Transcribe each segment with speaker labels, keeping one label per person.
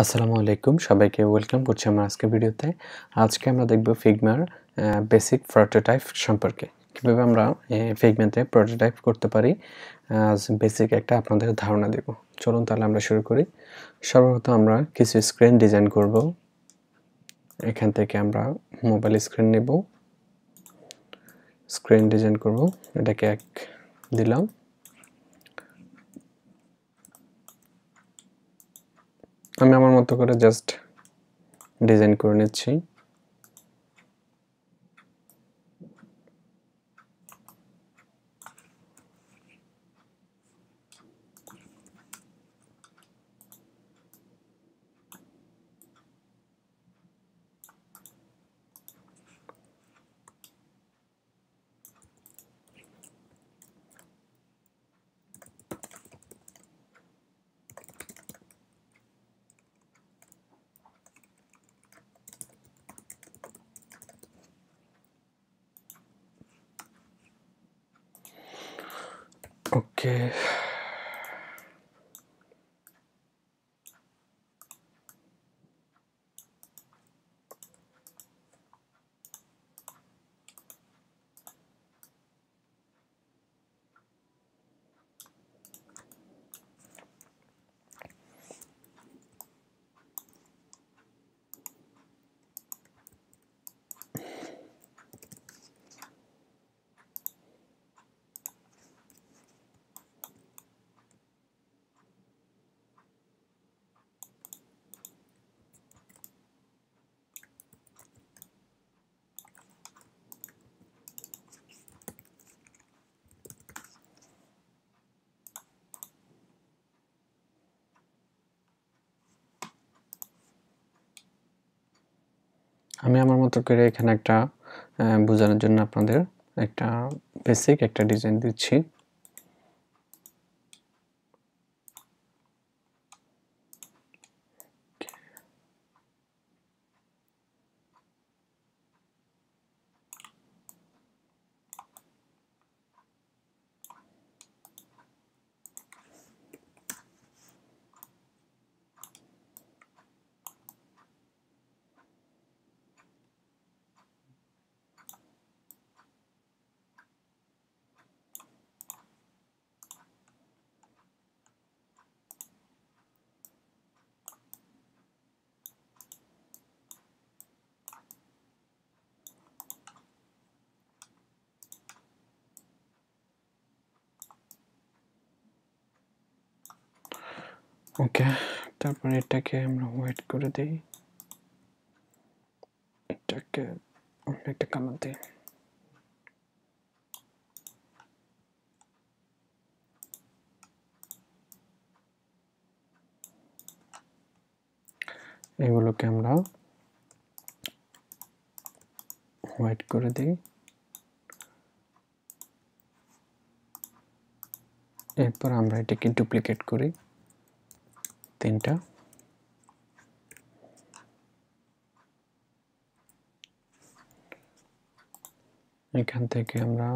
Speaker 1: আসসালামু আলাইকুম, সবাইকে ওয়েলকাম করছি আমার আজকের ভিডিওতে। আজকে আমরা দেখব ফিগমার বেসিক প্রোটোটাইপ সম্পর্কে। কীভাবে আমরা ফিগমাতে প্রোটোটাইপ করতে পারি? বেসিক একটা আপনাদের ধারণা দেব। চলুন তাহলে আমরা শুরু করি। সর্বপ্রথম আমরা কিছু স্ক্রিন ডিজাইন করব। এখান থেকে আমরা মোবাইল স্ক্রিন নেব। স্ক্রিন ডিজাইন করব। এটাকে এক, দিলাম। আমি আমার মতো করে জাস্ট ডিজাইন করে নিচ্ছি। ওকে আমি আমার মতো করে এখানে একটা বোঝানোর জন্য আপনাদের একটা বেসিক একটা ডিজাইন দিচ্ছি। ওকে তারপরে এটাকে আমরা ওয়েট করে দিই। এটাকে একটা কালার দিই। এগুলোকে আমরা হোয়াইট করে দিই। এরপর আমরা এটাকে ডুপ্লিকেট করি। তিনটা। এখান থেকে আমরা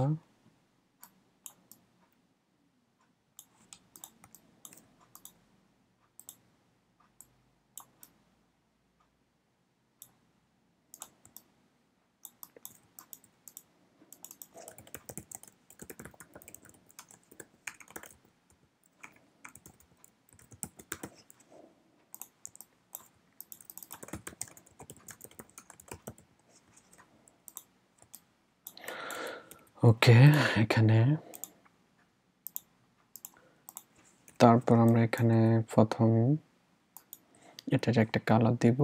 Speaker 1: ওকে এখানে। তারপর আমরা এখানে প্রথম এটার একটা কালার দিব।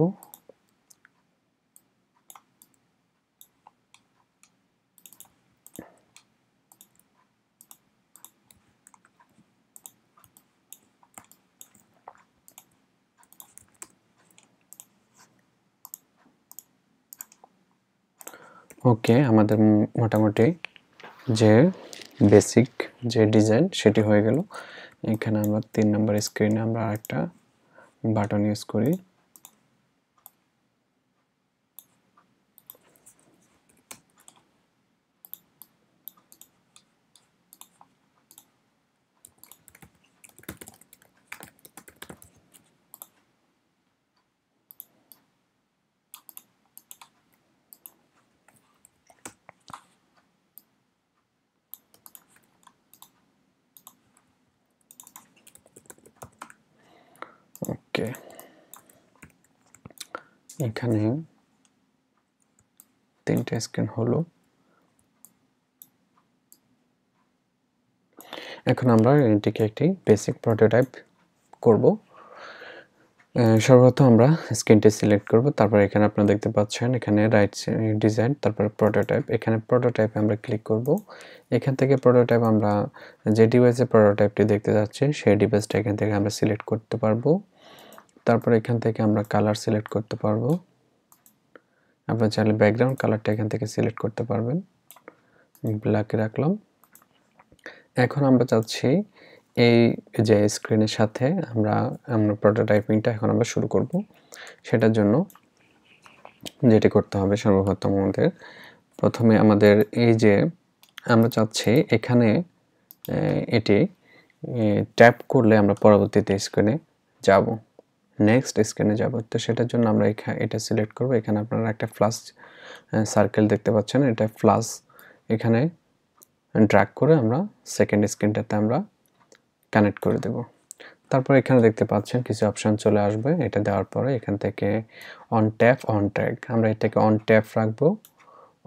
Speaker 1: ওকে আমাদের মোটামুটি যে বেসিক যে ডিজাইন সেটি হয়ে গেল। এখানে আমরা তিন নম্বর স্ক্রিনে আমরা আরেকটা বাটন ইউজ করি। ওকে এখানে তিনটে স্ক্রিন হলো। এখন আমরা এটিকে একটি বেসিক প্রোটোটাইপ করব। সর্বপ্রথম আমরা স্ক্রিনটি সিলেক্ট করব। তারপর এখানে আপনারা দেখতে পাচ্ছেন, এখানে রাইট ডিজাইন তারপর প্রোটোটাইপ এখানে প্রোটোটাইপে আমরা ক্লিক করব। এখান থেকে প্রোটোটাইপ আমরা যে ডিভাইসে প্রোটোটাইপটি দেখতে যাচ্ছি সেই ডিভাইসটা এখান থেকে আমরা সিলেক্ট করতে পারব। তারপর এখান থেকে আমরা কালার সিলেক্ট করতে পারব। আপনার চাইলে ব্যাকগ্রাউন্ড কালারটা এখান থেকে সিলেক্ট করতে পারবেন। ব্ল্যাকে রাখলাম। এখন আমরা চাচ্ছি এই যে স্ক্রিনের সাথে আমরা আমরা প্রোটোটাইপিংটা এখন আমরা শুরু করব। সেটার জন্য যেটি করতে হবে সর্বপ্রথম আমাদের, প্রথমে আমাদের এই যে আমরা চাচ্ছি এখানে এটি ট্যাপ করলে আমরা পরবর্তীতে স্ক্রিনে যাব। নেক্সট স্ক্রিনে যাব। তো সেটার জন্য আমরা এটা সিলেক্ট করব। এখানে আপনারা একটা ফ্লাস সার্কেল দেখতে পাচ্ছেন। এটা ফ্লাস এখানে ড্র্যাগ করে আমরা সেকেন্ড স্ক্রিনটাতে আমরা কানেক্ট করে দেব। তারপর এখানে দেখতে পাচ্ছেন কিছু অপশান চলে আসবে। এটা দেওয়ার পরে এখান থেকে অন ট্যাপ অন ট্র্যাক আমরা এটাকে অন ট্যাপ রাখব।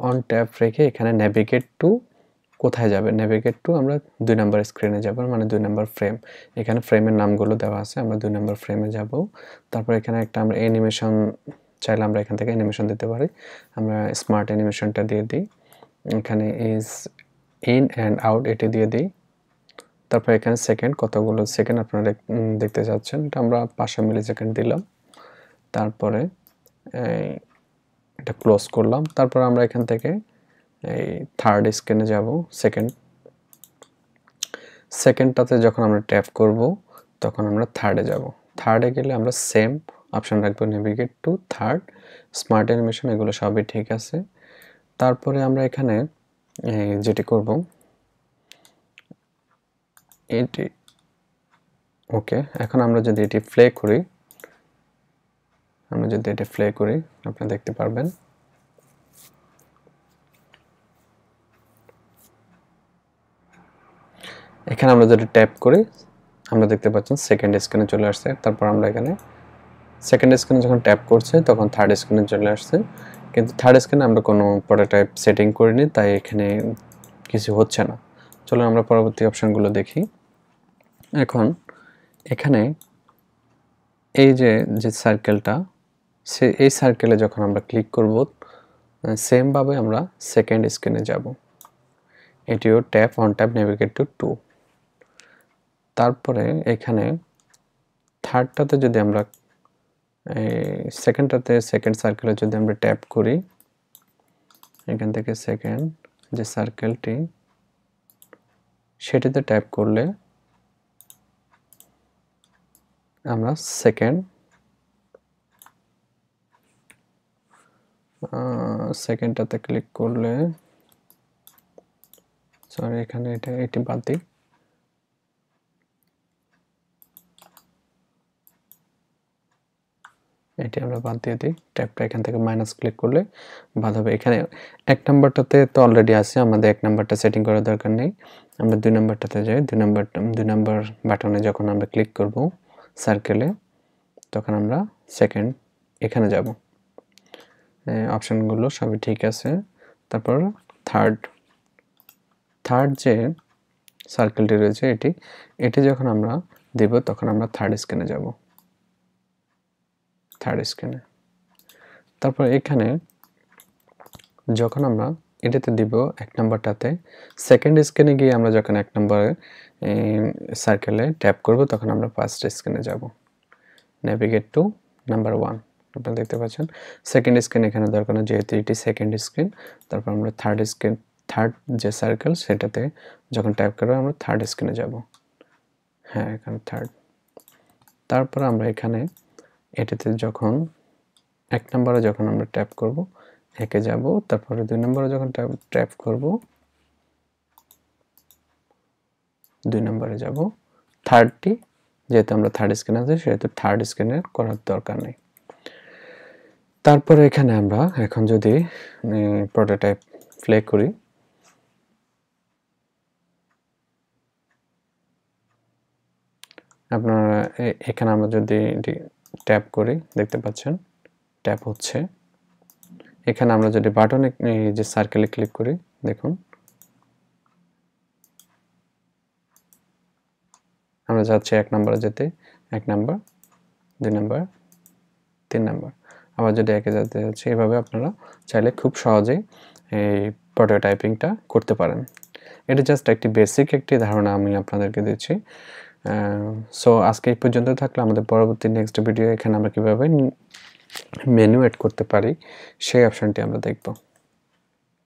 Speaker 1: অন ট্যাপ রেখে এখানে নেভিগেট টু কোথায় যাবে? নেভিগেট টু আমরা দুই নম্বর স্ক্রিনে যাব মানে দুই নম্বর ফ্রেম এখানে ফ্রেমের নামগুলো দেওয়া আছে, আমরা দুই নম্বর ফ্রেমে যাব। তারপর এখানে একটা আমরা অ্যানিমেশন চাইলে আমরা এখান থেকে অ্যানিমেশন দিতে পারি। আমরা স্মার্ট অ্যানিমেশনটা দিয়ে দিই। এখানে ইজ ইন অ্যান্ড আউট এটি দিয়ে দিই। তারপর এখানে সেকেন্ড কতগুলো সেকেন্ড আপনারা দেখতে চাচ্ছেন, এটা আমরা পাঁচশো মিলি সেকেন্ড দিলাম। তারপরে এটা ক্লোজ করলাম। তারপর আমরা এখান থেকে এই থার্ড স্ক্যানে যাব সেকেন্ড সেকেন্ডটাতে যখন আমরা ট্যাপ করব, তখন আমরা থার্ডে যাব। থার্ডে গেলে আমরা সেম অপশান রাখব navigate to third smart animation এগুলো সবই ঠিক আছে। তারপরে আমরা এখানে যেটি করব, এটি ওকে এখন আমরা যদি এটি প্লে করি, আমরা যদি এটি প্লে করি আপনারা দেখতে পারবেন। এখানে আমরা যদি ট্যাপ করি, আমরা দেখতে পাচ্ছেন সেকেন্ড স্ক্রিনে চলে আসছে। তারপর আমরা এখানে সেকেন্ড স্ক্রিনে যখন ট্যাপ করছে, তখন থার্ড স্ক্রিনে চলে আসছে। কিন্তু থার্ড স্ক্রিনে আমরা কোনো প্রোটোটাইপ সেটিং করিনি, তাই এখানে কিছু হচ্ছে না। চলো আমরা পরবর্তী অপশানগুলো দেখি। এখন এখানে এই যে যে সার্কেলটা সে এই সার্কেলে যখন আমরা ক্লিক করব সেমভাবে আমরা সেকেন্ড স্ক্রিনে যাব। এটিও tap on tap navigate to two তারপরে এখানে থার্ডটাতে যদি আমরা সেকেন্ডটাতে সেকেন্ড সার্কেলে যদি আমরা ট্যাপ করি, এখান থেকে সেকেন্ড যে সার্কেলটি সেটিতে ট্যাপ করলে আমরা সেকেন্ড সেকেন্ডটাতে ক্লিক করলে সরি এখানে এটা, এটি বাদ দিই। এটি আমরা বাদ দিয়ে দিই। ট্যাপটা এখান থেকে মাইনাস ক্লিক করলে বাদ হবে। এখানে এক নাম্বারটাতে তো অলরেডি আছে, আমাদের এক নাম্বারটা সেটিং করার দরকার নেই। আমরা দুই নাম্বারটাতে যাই, দুই নাম্বার দুই নাম্বার বাটনে যখন আমরা ক্লিক করব সার্কেলে তখন আমরা সেকেন্ড এখানে যাব। অপশানগুলো সবই ঠিক আছে। তারপর থার্ড থার্ড যে সার্কেলটি রয়েছে এটি এটি যখন আমরা দেব, তখন আমরা থার্ড স্ক্যানে যাব। থার্ড স্ক্যানে তারপর এখানে যখন আমরা এটাতে দিব এক নাম্বারটাতে সেকেন্ড স্ক্যানে গিয়ে আমরা যখন এক নম্বরে সার্কেলে ট্যাপ করব, তখন আমরা ফার্স্ট স্ক্যানে যাব। নেভিগেট টু নাম্বার ওয়ান আপনারা দেখতে পাচ্ছেন? সেকেন্ড স্ক্রিন এখানে দরকার না যেহেতু এটি সেকেন্ড স্ক্রিন তারপর আমরা থার্ড স্ক্রিন থার্ড যে সার্কেল সেটাতে যখন ট্যাপ করব, আমরা থার্ড স্ক্রিনে যাব। হ্যাঁ এখানে থার্ড তারপর আমরা এখানে এটাতে যখন এক নম্বরে যখন আমরা ট্যাপ করব, একে যাব, তারপরে দুই নম্বরে যখন ট্যাপ ট্যাপ করব, দুই নম্বরে যাব। থার্ডটি যেহেতু আমরা থার্ড স্ক্রিন আছে সেহেতু থার্ড স্ক্রিনের করার দরকার নেই। তারপরে এখানে আমরা এখন যদি প্রোটোটাইপ প্লে করি, আপনারা এখানে আমরা যদি ট্যাপ করি দেখতে পাচ্ছেন, ট্যাপ হচ্ছে। এখানে আমরা যদি বাটনে যে সার্কেলে ক্লিক করি, দেখুন। আমরা যাচ্ছি এক নম্বরে যেতে, এক নাম্বার দুই নাম্বার তিন নাম্বার আবার যদি একে যেতে যাচ্ছি, এভাবে আপনারা চাইলে খুব সহজেই এই প্রোটোটাইপিংটা করতে পারেন। এটা জাস্ট একটি বেসিক একটি ধারণা আমি আপনাদেরকে দিচ্ছি। সো আজকে এই পর্যন্ত থাকলে। আমাদের পরবর্তী নেক্সট ভিডিও এখানে আমরা কীভাবে মেনু অ্যাড করতে পারি, সেই অপশানটি আমরা দেখব।